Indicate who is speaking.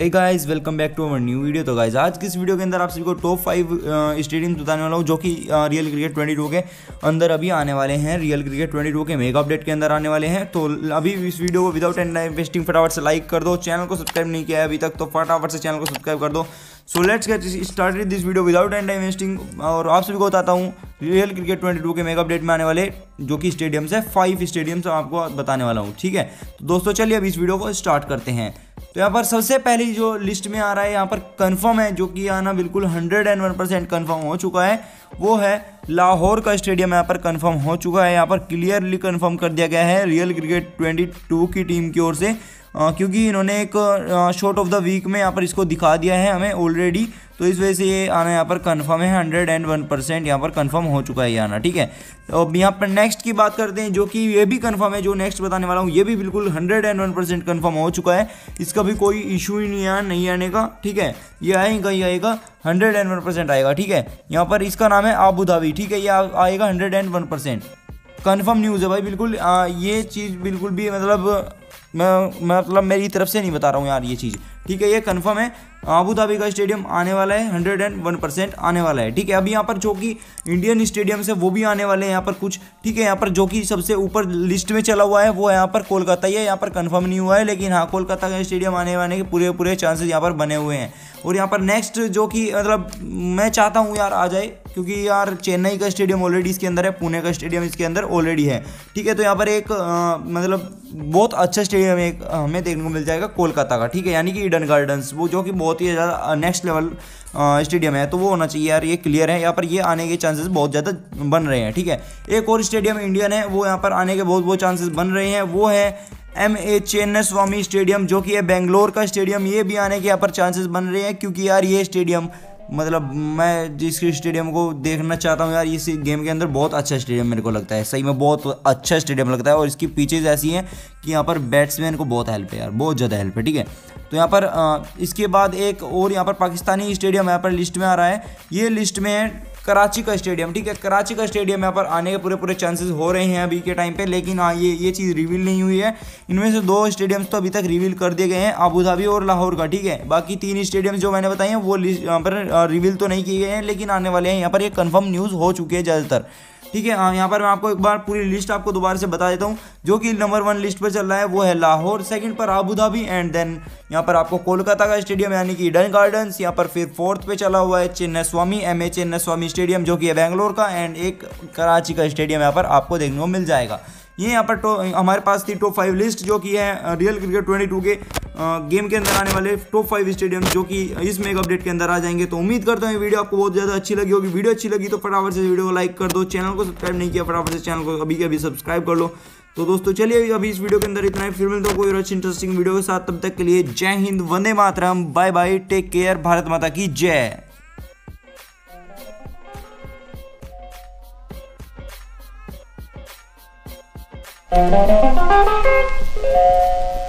Speaker 1: hey guys welcome back to our new video तो guys आज की इस वीडियो के अंदर आप सभी को टॉप फाइव स्टेडियम बताने वाला हूँ, जो कि रियल क्रिकेट 22 के अंदर अभी आने वाले हैं। रियल क्रिकेट 22 के मेगा अपडेट के अंदर आने वाले हैं। तो अभी इस वीडियो को विदाउट एंड वेस्टिंग फटाफट से लाइक कर दो। चैनल को सब्सक्राइब नहीं किया है अभी तक तो फटाफट से चैनल को सब्सक्राइब कर दो। So let's get start this video without and investing और आप सभी को बताता हूँ रियल क्रिकेट 22 के मेगा अपडेट में आने वाले, जो कि स्टेडियम्स है फाइव स्टेडियम्स आपको बताने वाला हूँ, ठीक है? तो दोस्तों, चलिए अब इस वीडियो को स्टार्ट करते हैं। तो यहाँ पर सबसे पहली जो लिस्ट में आ रहा है, यहाँ पर कंफर्म है, जो कि आना बिल्कुल hundred and one percent confirm हो चुका है, वो है लाहौर का स्टेडियम यहाँ पर कंफर्म हो चुका है। यहाँ पर क्लियरली कंफर्म कर दिया गया है रियल क्रिकेट ट्वेंटी टू की टीम की ओर से। क्योंकि इन्होंने एक शॉट ऑफ़ द वीक में यहाँ पर इसको दिखा दिया है हमें ऑलरेडी तो इस वजह से ये आना यहाँ पर कंफर्म है हंड्रेड एंड वन परसेंट यहाँ पर कंफर्म हो चुका है ये आना, ठीक है? तो अब यहाँ पर नेक्स्ट की बात करते हैं, जो कि ये भी कंफर्म है, जो नेक्स्ट बताने वाला हूँ, ये भी बिल्कुल hundred and one percent confirm हो चुका है। इसका भी कोई इशू ही नहीं है नहीं आने का, ठीक है? ये आएगा ही आएगा। हंड्रेड एंड वन परसेंट आएगा ठीक है? यहाँ पर इसका नाम है आबू धाबी ठीक है? ये आएगा hundred and one percent. Confirm news है भाई बिल्कुल आ, ये चीज़ बिल्कुल भी मतलब मैं मतलब मेरी तरफ़ से नहीं बता रहा हूँ यार ये चीज़ ठीक है? ये कंफर्म है अबू धाबी का स्टेडियम आने वाला है हंड्रेड एंड वन परसेंट आने वाला है ठीक है? अभी यहाँ पर जो कि इंडियन स्टेडियम है वो भी आने वाले हैं यहाँ पर कुछ ठीक है? यहाँ पर जो कि सबसे ऊपर लिस्ट में चला हुआ है वो यहाँ पर कोलकाता ही है यहाँ पर कन्फर्म नहीं हुआ है लेकिन हाँ कोलकाता का स्टेडियम आने वाले के पूरे पूरे चांसेस यहाँ पर बने हुए हैं। और यहाँ पर नेक्स्ट जो कि मतलब मैं चाहता हूँ यार आ जाए क्योंकि यार चेन्नई का स्टेडियम ऑलरेडी इसके अंदर है पुणे का स्टेडियम इसके अंदर ऑलरेडी है। ठीक है तो यहाँ पर एक आ, मतलब बहुत अच्छा स्टेडियम एक हमें देखने को मिल जाएगा कोलकाता का। ठीक है यानी कि ईडन गार्डन्स वो जो कि बहुत ही ज़्यादा नेक्स्ट लेवल स्टेडियम है तो वो होना चाहिए यार ये क्लियर है। यहाँ पर ये आने के चांसेस बहुत ज़्यादा बन रहे हैं ठीक है। एक और स्टेडियम इंडियन है वो यहाँ पर आने के बहुत बहुत चांसेस बन रहे हैं वो है M A Chennai Swami stadium जो कि है बेंगलोर का स्टेडियम ये भी आने के यहाँ पर चांसेस बन रहे हैं, क्योंकि यार ये स्टेडियम मतलब मैं जिस स्टेडियम को देखना चाहता हूँ यार, इस गेम के अंदर बहुत अच्छा स्टेडियम मेरे को लगता है। सही में बहुत अच्छा स्टेडियम लगता है और इसकी पीचेज ऐसी हैं कि यहाँ पर बैट्समैन को बहुत हेल्प है यार, बहुत ज़्यादा हेल्प है, ठीक है? तो यहाँ पर इसके बाद एक और यहाँ पर पाकिस्तानी स्टेडियम यहाँ पर लिस्ट में आ रहा है। ये लिस्ट में कराची का स्टेडियम, ठीक है? कराची का स्टेडियम यहाँ पर आने के पूरे पूरे चांसेस हो रहे हैं अभी के टाइम पे, लेकिन हाँ ये ये चीज़ रिवील नहीं हुई है। इनमें से दो स्टेडियम्स तो अभी तक रिवील कर दिए गए हैं आबू धाबी और लाहौर का, ठीक है? बाकी तीन स्टेडियम्स जो मैंने बताए हैं, वो यहाँ पर रिवील तो नहीं किए गए हैं, लेकिन आने वाले हैं। यहाँ पर ये कन्फर्म न्यूज़ हो चुकी है ज़्यादातर। ठीक है हाँ यहाँ पर मैं आपको एक बार पूरी लिस्ट आपको दोबारा से बता देता हूँ। जो कि नंबर वन लिस्ट पर चल रहा है, वो है लाहौर सेकंड पर आबू धाबी एंड देन यहाँ पर आपको कोलकाता का स्टेडियम यानी कि ईडन गार्डन्स यहाँ पर फिर फोर्थ पे चला हुआ है Chennai Swami M A Chennai Swami stadium जो कि है बेंगलोर का एंड एक कराची का स्टेडियम यहाँ पर आपको देखने को मिल जाएगा। ये यहाँ पर तो हमारे पास थी टॉप फाइव लिस्ट जो कि है रियल क्रिकेट ट्वेंटी टू के गेम के अंदर आने वाले टॉप फाइव स्टेडियम जो कि इस मेगा अपडेट के अंदर आ जाएँगे। तो उम्मीद करता हूँ वीडियो आपको बहुत ज़्यादा अच्छी लगी होगी। वीडियो अच्छी लगी तो फटाफट से वीडियो को लाइक कर दो। चैनल को सब्सक्राइब नहीं किया, फटाफट से चैनल को अभी अभी सब्सक्राइब कर लो। तो दोस्तों, चलिए अभी इस वीडियो के अंदर इतना ही। फिर मिलता कोई और अच्छी इंटरेस्टिंग वीडियो के साथ। तब तक के लिए जय हिंद, वंदे मातरम। Bye bye take care Bharat माता की जय। Thank you.